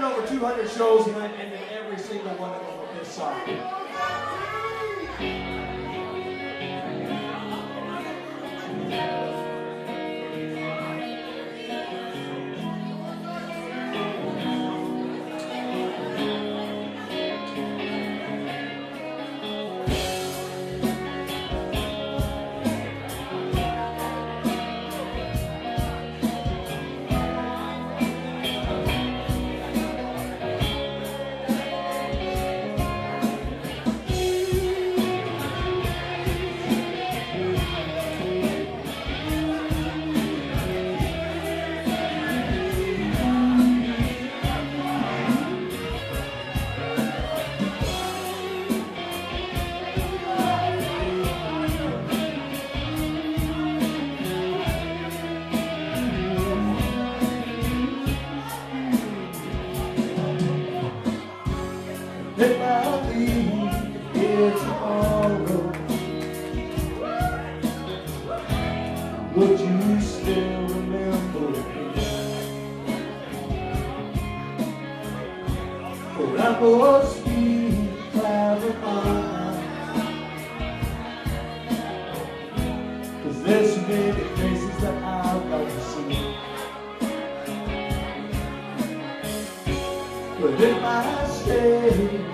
done over 200 shows and I've ended every single one of them with this song. If I leave here tomorrow, would you still remember me? For I must be clarified. Cause there's many places that I'd like to. But if I stay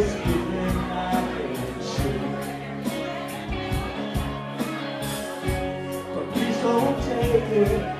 But please don't take it